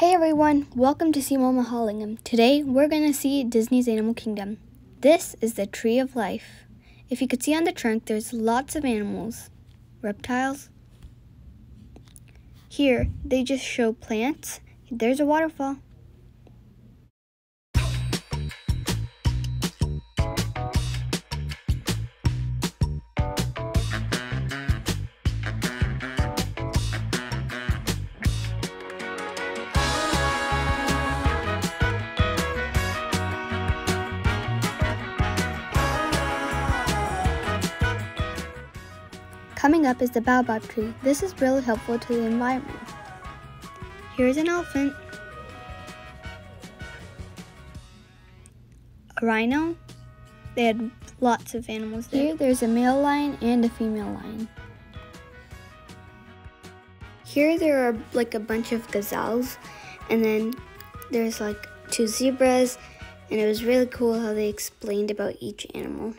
Hey everyone, welcome to Seema Mahalingam. Today we're going to see Disney's Animal Kingdom. This is the Tree of Life. If you could see on the trunk, there's lots of animals. Reptiles. Here, they just show plants. There's a waterfall. Coming up is the baobab tree. This is really helpful to the environment. Here's an elephant, a rhino. They had lots of animals there. Here there's a male lion and a female lion. Here there are like a bunch of gazelles and then there's like two zebras and it was really cool how they explained about each animal.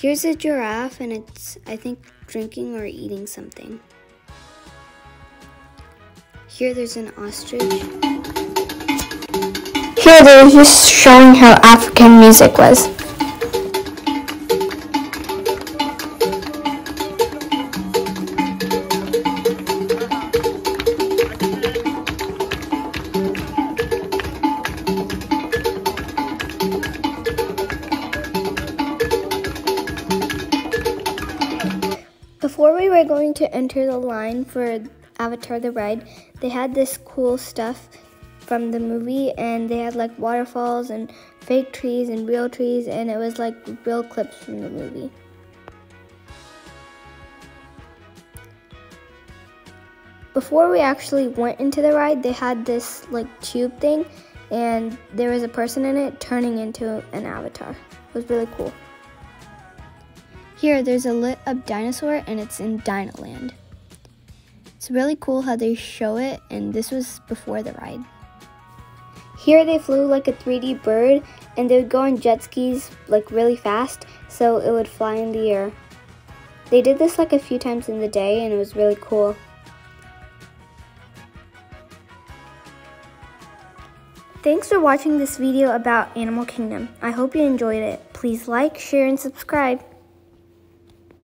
Here's a giraffe, and it's, I think, drinking or eating something. Here there's an ostrich. Here they're just showing how African music was. Before we were going to enter the line for Avatar the Ride, they had this cool stuff from the movie and they had like waterfalls and fake trees and real trees and it was like real clips from the movie. Before we actually went into the ride, they had this like tube thing and there was a person in it turning into an avatar. It was really cool. Here, there's a lit up dinosaur and it's in Dinoland. It's really cool how they show it, and this was before the ride. Here, they flew like a 3D bird and they would go on jet skis like really fast so it would fly in the air. They did this like a few times in the day and it was really cool. Thanks for watching this video about Animal Kingdom. I hope you enjoyed it. Please like, share, and subscribe.